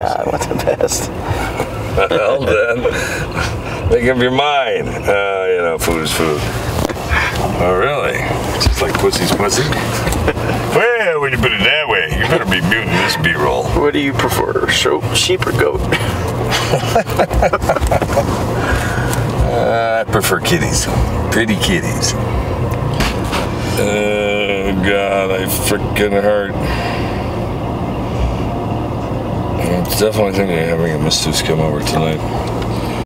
I want the best. well then, make up your mind. Uh, you know, food is food. Oh really? Just like pussy's pussy? well, when you put it that way, you better be muting this B-roll. What do you prefer, sheep or goat? Uh, I prefer kitties. Pretty kitties. Oh god, I freaking hurt. Definitely thinking of having a masseuse come over tonight.